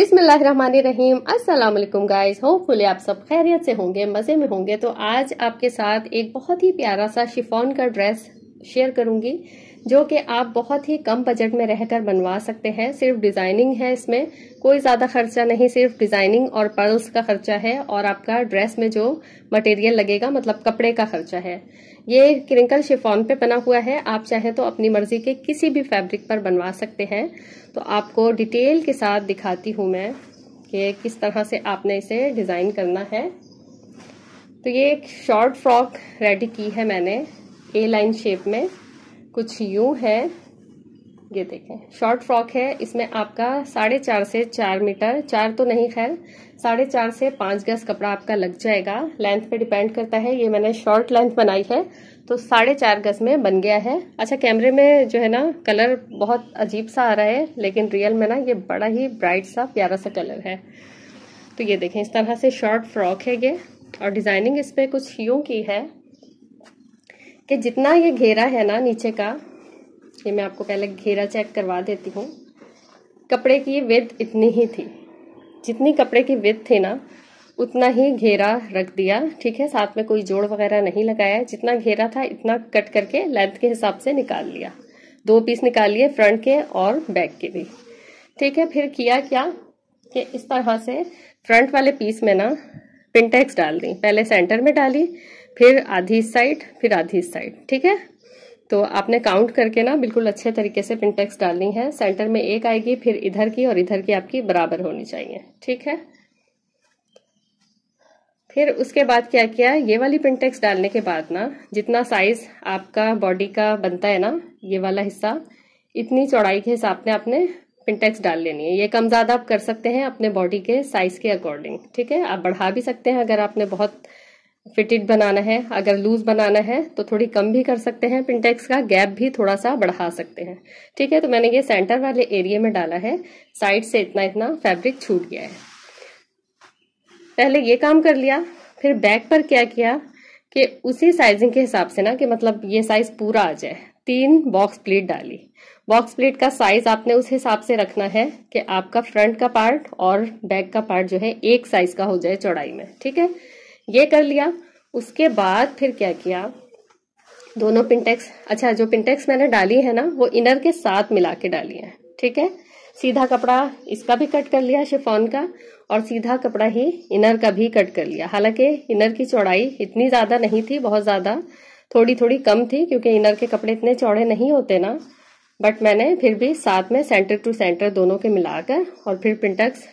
बिस्मिल्लाहिर्रहमानिर्रहीम। अस्सलाम वालेकुम गाइस। होपफुली आप सब खैरियत से होंगे, मज़े में होंगे। तो आज आपके साथ एक बहुत ही प्यारा सा शिफॉन का ड्रेस शेयर करूँगी। जो कि आप बहुत ही कम बजट में रहकर बनवा सकते हैं। सिर्फ़ डिज़ाइनिंग है इसमें। कोई ज़्यादा खर्चा नहीं, सिर्फ़ डिज़ाइनिंग और पर्ल्स का खर्चा है और आपका ड्रेस में जो मटेरियल लगेगा मतलब कपड़े का खर्चा है। ये क्रिंकल शिफॉन पे बना हुआ है। आप चाहे तो अपनी मर्ज़ी के किसी भी फैब्रिक पर बनवा सकते हैं। तो आपको डिटेल के साथ दिखाती हूँ मैं कि किस तरह से आपने इसे डिज़ाइन करना है। तो ये एक शॉर्ट फ्रॉक रेडी की है मैंने ए लाइन शेप में। कुछ यूँ है। ये देखें शॉर्ट फ्रॉक है। इसमें आपका साढ़े चार से चार मीटर, चार तो नहीं खैर, साढ़े चार से पाँच गज कपड़ा आपका लग जाएगा। लेंथ पे डिपेंड करता है। ये मैंने शॉर्ट लेंथ बनाई है तो साढ़े चार गज में बन गया है। अच्छा कैमरे में जो है ना कलर बहुत अजीब सा आ रहा है, लेकिन रियल में ना ये बड़ा ही ब्राइट सा, प्यारा सा कलर है। तो ये देखें, इस तरह से शॉर्ट फ्रॉक है ये, और डिज़ाइनिंग इस पर कुछ यूँ की है। कि जितना ये घेरा है ना नीचे का, ये मैं आपको पहले घेरा चेक करवा देती हूँ। कपड़े की ये विद इतनी ही थी। जितनी कपड़े की विद थी ना, उतना ही घेरा रख दिया, ठीक है? साथ में कोई जोड़ वगैरह नहीं लगाया जितना घेरा था, इतना कट करके लेंथ के हिसाब से निकाल लिया। दो पीस निकाल लिए फ्रंट के और बैक के भी। ठीक है, फिर किया क्या? कि इस तरह से फ्रंट वाले पीस में ना पिंटेक्स डाल दी। पहले सेंटर में डाली फिर आधी साइड, फिर आधी साइड, ठीक है? तो आपने काउंट करके ना बिल्कुल अच्छे तरीके से पिनटेक्स डालनी है। सेंटर में एक आएगी, फिर इधर की और इधर की आपकी बराबर होनी चाहिए, ठीक है? फिर उसके बाद क्या किया? ये वाली पिनटेक्स डालने के बाद ना, जितना साइज़ आपका बॉडी का बनता है ना, ये वाला हिस्सा, इतनी चौड़ाई के हिसाब से आपने पिनटेक्स डाल लेनी है। ये कम ज़्यादा आप कर सकते हैं अपने बॉडी के साइज़ के अकॉर्डिंग ठीक है? आप बढ़ा भी सकते हैं अगर आपने बहुत फिटेड बनाना है। अगर लूज बनाना है तो थोड़ी कम भी कर सकते हैं। पिंटेक्स का गैप भी थोड़ा सा बढ़ा सकते हैं। ठीक है तो मैंने ये सेंटर वाले एरिया में डाला है। साइड से इतना इतना फैब्रिक छूट गया है। पहले ये काम कर लिया, फिर बैक पर क्या किया कि उसी साइजिंग के हिसाब से ना कि मतलब ये साइज़ पूरा आ जाए। तीन बॉक्स प्लेट डाली। बॉक्स प्लेट का साइज़ आपने उस हिसाब से रखना है कि आपका फ्रंट का पार्ट और बैक का पार्ट जो है, एक साइज़ का हो जाए चौड़ाई में। ठीक है? ये कर लिया। उसके बाद फिर क्या किया? दोनों पिंटेक्स अच्छा जो पिंटेक्स मैंने डाली है ना, वो इनर के साथ मिला के डाली है, ठीक है? सीधा कपड़ा इसका भी कट कर लिया शिफॉन का, और सीधा कपड़ा ही इनर का भी कट कर लिया। हालाँकि इनर की चौड़ाई इतनी ज़्यादा नहीं थी, बहुत ज़्यादा थोड़ी थोड़ी कम थी, क्योंकि इनर के कपड़े इतने चौड़े नहीं होते ना। बट मैंने फिर भी साथ में सेंटर टू सेंटर दोनों के मिलाकर, और फिर पिंटेक्स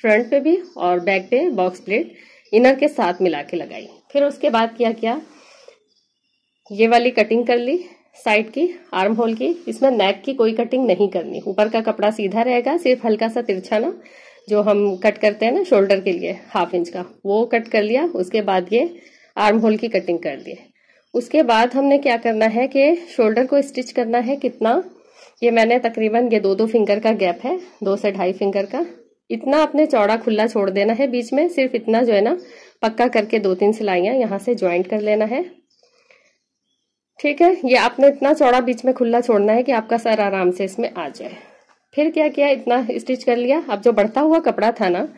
फ्रंट पे भी और बैक पे बॉक्स प्लेट इनर के साथ मिला के लगाई। फिर उसके बाद क्या किया? ये वाली कटिंग कर ली साइड की आर्म होल की। इसमें नेक की कोई कटिंग नहीं करनी। ऊपर का कपड़ा सीधा रहेगा, सिर्फ़ हल्का सा तिरछा ना जो हम कट करते हैं ना शोल्डर के लिए हाफ़ इंच का। वो कट कर लिया, उसके बाद ये आर्म होल की कटिंग कर दी उसके बाद हमने क्या करना है कि शोल्डर को स्टिच करना है कितना? ये मैंने तकरीबन ये दो दो फिंगर का गैप है, दो से ढाई फिंगर का। इतना आपने चौड़ा खुला छोड़ देना है बीच में, सिर्फ़ इतना जो है ना, पक्का करके दो तीन सिलाइयाँ यहाँ से ज्वाइंट कर लेना है। ठीक है, ये आपने इतना चौड़ा बीच में खुला छोड़ना है कि आपका सर आराम से इसमें आ जाए। फिर क्या किया, इतना स्टिच कर लिया। अब जो बढ़ता हुआ कपड़ा था ना,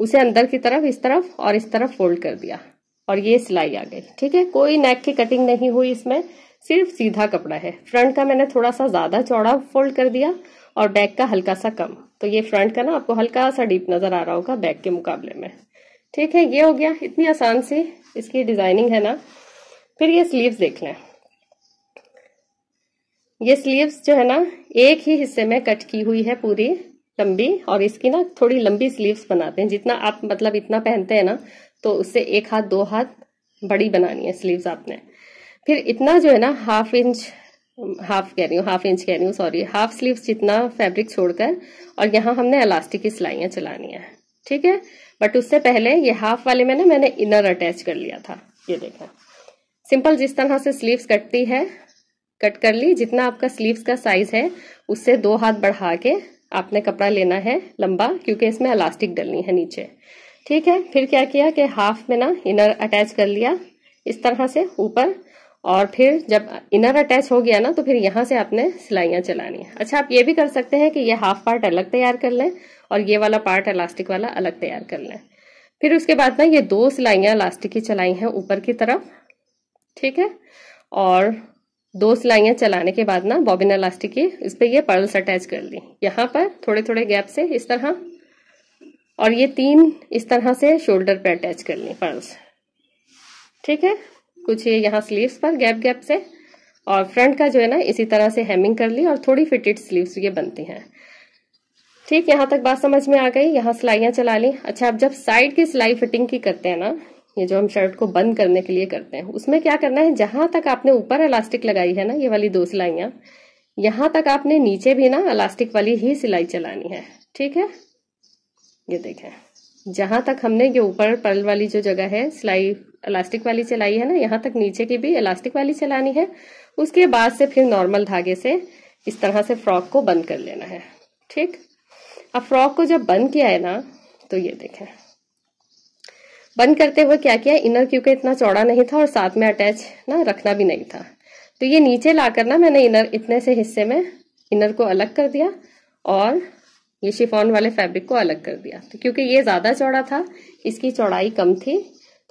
उसे अंदर की तरफ़, इस तरफ़ और इस तरफ़ फोल्ड कर दिया और ये सिलाई आ गई। ठीक है, कोई नेक की कटिंग नहीं हुई इसमें, सिर्फ़ सीधा कपड़ा है। फ्रंट का मैंने थोड़ा सा ज़्यादा चौड़ा फोल्ड कर दिया और बैक का हल्का सा कम। तो ये फ्रंट का ना आपको हल्का सा डीप नज़र आ रहा होगा बैक के मुकाबले में। ठीक है, ये हो गया। इतनी आसान सी इसकी डिज़ाइनिंग है ना। फिर ये स्लीव्स देख लें। ये स्लीव्स जो है ना, एक ही हिस्से में कट की हुई है पूरी लंबी और इसकी ना थोड़ी लंबी स्लीव्स बनाते हैं। जितना आप मतलब इतना पहनते हैं ना तो उससे एक हाथ, दो हाथ बड़ी बनानी है स्लीव्स आपने। फिर इतना जो है ना हाफ़ इंच हाफ़ कह रही हूँ हाफ़ इंच कह रही हूँ सॉरी हाफ़ स्लीव्स जितना फैब्रिक छोड़कर और यहाँ हमने इलास्टिक की सिलाइयाँ चलानी है, ठीक है? बट उससे पहले ये हाफ़ वाले में ना मैंने इनर अटैच कर लिया था, ये देखा। सिंपल जिस तरह से स्लीव्स कटती है, कट कर ली, जितना आपका स्लीव्स का साइज़ है, उससे दो हाथ बढ़ा के आपने कपड़ा लेना है लंबा, क्योंकि इसमें इलास्टिक डलनी है नीचे। ठीक है? फिर क्या किया कि हाफ़ में ना इनर अटैच कर लिया, इस तरह से ऊपर और फिर जब इनर अटैच हो गया ना तो फिर यहाँ से आपने सिलाइयाँ चलानी है। अच्छा आप ये भी कर सकते हैं कि ये हाफ़ पार्ट अलग तैयार कर लें और ये वाला पार्ट इलास्टिक वाला अलग तैयार कर लें। फिर उसके बाद ना, ये दो सिलाइयाँ इलास्टिक की चलाई हैं ऊपर की तरफ़, ठीक है? और दो सिलाइयाँ चलाने के बाद ना बॉबिन इलास्टिक की, इस पर ये पर्ल्स अटैच कर ली। यहाँ पर थोड़े थोड़े गैप से इस तरह, और ये तीन इस तरह से शोल्डर पे अटैच कर ली पर्ल्स ठीक है? कुछ ये यहाँ स्लीव्स पर गैप गैप से। और फ्रंट का जो है ना, इसी तरह से हेमिंग कर ली और थोड़ी फिटेड स्लीव्स ये बनती हैं। ठीक, यहाँ तक बात समझ में आ गई, यहाँ सिलाइयाँ चला ली। अच्छा अब जब साइड की सिलाई फिटिंग की करते हैं ना, ये जो हम शर्ट को बंद करने के लिए करते हैं, उसमें क्या करना है, जहाँ तक आपने ऊपर इलास्टिक लगाई है ना, ये वाली दो सिलाइयाँ, यहाँ तक आपने नीचे भी ना इलास्टिक वाली ही सिलाई चलानी है। ठीक है? ये देखें। जहाँ तक हमने ये ऊपर पर्ल वाली जो जगह है, सिलाई इलास्टिक वाली चलाई है ना, यहाँ तक नीचे की भी इलास्टिक वाली चलानी है। उसके बाद से फिर नॉर्मल धागे से इस तरह से फ्रॉक को बंद कर लेना है, ठीक? अब फ्रॉक को जब बंद किया है ना तो ये देखें। बंद करते हुए क्या किया? इनर क्योंकि इतना चौड़ा नहीं था और साथ में अटैच ना रखना भी नहीं था। तो ये नीचे लाकर ना मैंने इनर, इतने से हिस्से में इनर को अलग कर दिया और ये शिफॉन वाले फैब्रिक को अलग कर दिया। तो क्योंकि ये ज़्यादा चौड़ा था, इसकी चौड़ाई कम थी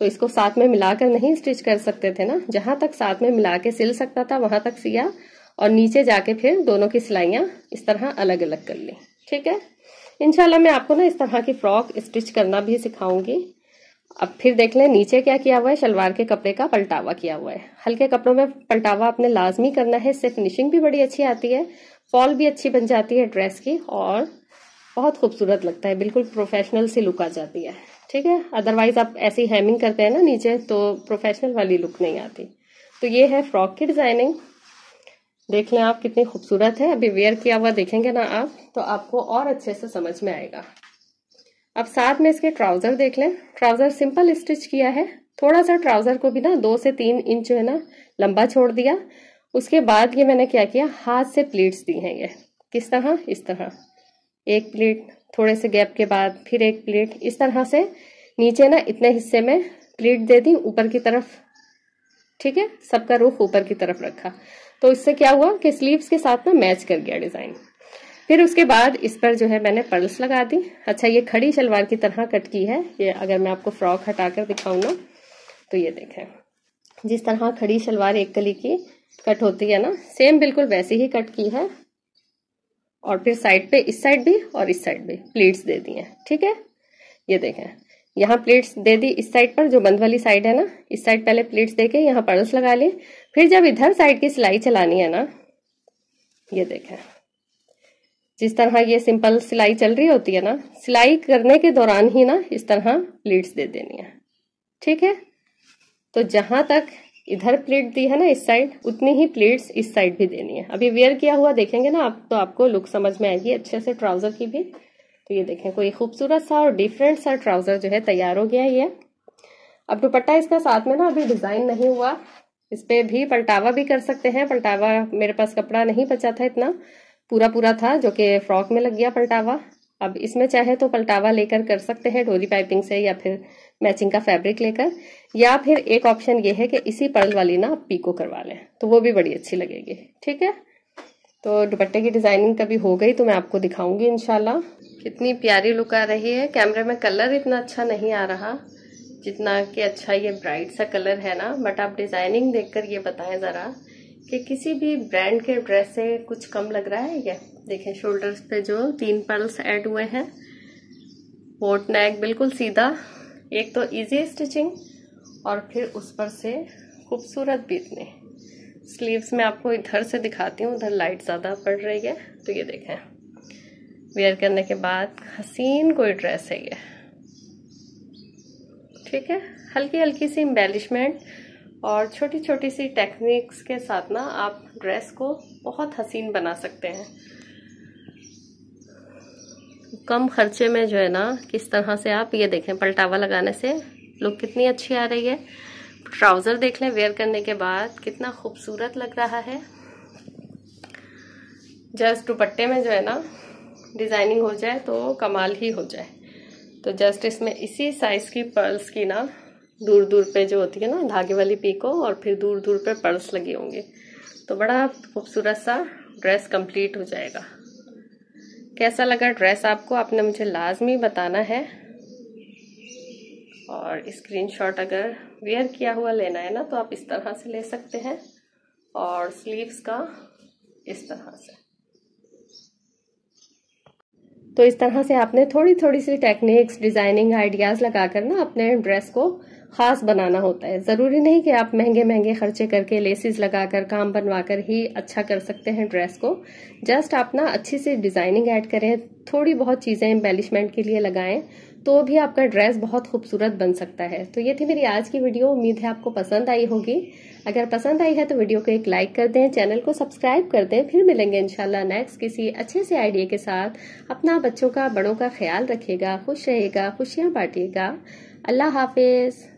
तो इसको साथ में मिलाकर नहीं स्टिच कर सकते थे ना। जहाँ तक साथ में मिला के सिल सकता था, वहाँ तक सिया और नीचे जाके फिर दोनों की सिलाइयाँ इस तरह अलग अलग कर ली। ठीक है? इनशाला मैं आपको ना इस तरह की फ्रॉक स्टिच करना भी सिखाऊँगी। अब फिर देख लें, नीचे क्या किया हुआ है? शलवार के कपड़े का पलटावा किया हुआ है। हल्के कपड़ों में पलटावा आपने लाजमी करना है। इससे फिनिशिंग भी बड़ी अच्छी आती है फॉल भी अच्छी बन जाती है ड्रेस की और बहुत खूबसूरत लगता है, बिल्कुल प्रोफेशनल सी लुक आ जाती है, ठीक है? अदरवाइज़ आप ऐसी हैमिंग करते हैं ना नीचे तो प्रोफेशनल वाली लुक नहीं आती। तो ये है फ्रॉक की डिज़ाइनिंग देख लें आप कितनी खूबसूरत है। अभी वेयर किया हुआ देखेंगे ना आप तो आपको और अच्छे से समझ में आएगा। अब साथ में इसके ट्राउज़र देख लें। ट्राउज़र सिंपल स्टिच किया है। थोड़ा सा ट्राउज़र को भी ना दो से तीन इंच जो है ना लंबा छोड़ दिया। उसके बाद ये मैंने क्या किया? हाथ से प्लीट्स दी हैं ये। किस तरह? इस तरह। एक प्लेट थोड़े से गैप के बाद फिर एक प्लेट इस तरह से नीचे ना इतने हिस्से में प्लेट दे दी, ऊपर की तरफ़। ठीक है? सबका रुख ऊपर की तरफ़ रखा। तो इससे क्या हुआ कि स्लीव्स के साथ ना मैच कर गया डिज़ाइन फिर उसके बाद इस पर जो है मैंने पर्ल्स लगा दी। अच्छा ये खड़ी शलवार की तरह कट की है। ये अगर मैं आपको फ्रॉक हटाकर दिखाऊँ ना तो ये देखें। जिस तरह खड़ी शलवार एक कली की कट होती है ना सेम बिल्कुल वैसी ही कट की है। और फिर साइड पे, इस साइड भी और इस साइड भी प्लेट्स दे दी हैं, ठीक है? ये देखें, यहाँ प्लेट्स दे दी इस साइड पर, जो बंद वाली साइड है ना, इस साइड पहले प्लेट्स दे के यहाँ पर्ल्स लगा ली, फिर जब इधर साइड की सिलाई चलानी है ना, ये देखें, जिस तरह ये सिंपल सिलाई चल रही होती है ना, सिलाई करने के दौरान ही ना, इस तरह प्लेट्स दे देनी है, ठीक है? तो जहाँ तक इधर प्लेट दी है ना इस साइड उतनी ही प्लेट्स इस साइड भी देनी है। अभी वेयर किया हुआ देखेंगे ना आप तो आपको लुक समझ में आएगी अच्छे से ट्राउज़र की भी। तो ये देखें, कोई खूबसूरत सा और डिफरेंट सा ट्राउज़र जो है तैयार हो गया ये। अब दुपट्टा इसका साथ में ना अभी डिज़ाइन नहीं हुआ। इस पे भी पलटावा भी कर सकते हैं। पलटावा मेरे पास कपड़ा नहीं बचा था इतना। पूरा पूरा था जो कि फ्रॉक में लग गया पलटावा। अब इसमें चाहे तो पलटावा लेकर कर सकते हैं डोरी पाइपिंग से या फिर मैचिंग का फैब्रिक लेकर, या फिर एक ऑप्शन ये है कि इसी पर्ल वाली ना आप पीको करवा लें तो वो भी बड़ी अच्छी लगेगी, ठीक है? तो दुपट्टे की डिज़ाइनिंग कभी हो गई तो मैं आपको दिखाऊँगी इनशाला कितनी प्यारी लुक आ रही है, कैमरे में कलर इतना अच्छा नहीं आ रहा, जितना कि अच्छा ये ब्राइट सा कलर है ना, बट आप डिज़ाइनिंग देखकर ये बताएँ ज़रा कि किसी भी ब्रांड के ड्रेस से कुछ कम लग रहा है क्या देखें शोल्डर्स पे जो तीन पर्ल्स ऐड हुए हैं पोर्ट नेक बिल्कुल सीधा, एक तो इजी स्टिचिंग और फिर उस पर से खूबसूरत बीतने स्लीव्स में आपको इधर से दिखाती हूँ, उधर लाइट ज़्यादा पड़ रही है तो ये देखें। वेयर करने के बाद हसीन कोई ड्रेस है ये। ठीक है? हल्की हल्की सी एम्बेलिशमेंट और छोटी छोटी सी टेक्निक्स के साथ ना आप ड्रेस को बहुत हसीन बना सकते हैं। कम खर्चे में जो है ना, किस तरह से आप ये देखें, पलटावा लगाने से लुक कितनी अच्छी आ रही है। ट्राउज़र देख लें, वेयर करने के बाद कितना खूबसूरत लग रहा है। जस्ट दुपट्टे में जो है ना, डिज़ाइनिंग हो जाए तो कमाल ही हो जाए। तो जस्ट इसमें इसी साइज़ की पर्ल्स की ना दूर दूर पे जो होती है ना, धागे वाली पीको और फिर दूर दूर पे पर्ल्स लगे होंगे। तो बड़ा खूबसूरत सा ड्रेस कंप्लीट हो जाएगा। कैसा लगा ड्रेस आपको? आपने मुझे लाजमी बताना है। और स्क्रीनशॉट अगर वेयर किया हुआ लेना है ना तो आप इस तरह से ले सकते हैं। और स्लीव्स का इस तरह से। तो इस तरह से आपने थोड़ी थोड़ी सी टेक्निक्स डिज़ाइनिंग आइडियाज़ लगाकर ना अपने ड्रेस को खास बनाना होता है। ज़रूरी नहीं कि आप महँगे महँगे खर्चे करके लेसिस लगाकर काम बनवाकर ही अच्छा कर सकते हैं ड्रेस को। जस्ट आप ना अच्छी सी डिज़ाइनिंग ऐड करें, थोड़ी बहुत चीज़ें एम्बेलिशमेंट के लिए लगाएँ तो भी आपका ड्रेस बहुत खूबसूरत बन सकता है। तो ये थी मेरी आज की वीडियो, उम्मीद है आपको पसंद आई होगी। अगर पसंद आई है तो वीडियो को एक लाइक कर दें, चैनल को सब्सक्राइब कर दें, फिर मिलेंगे इंशाल्लाह नेक्स्ट किसी अच्छे से आइडिया के साथ। अपना बच्चों का, बड़ों का ख्याल रखिएगा, खुश रहेगा खुशियाँ बांटिएगा। अल्लाह हाफिज़।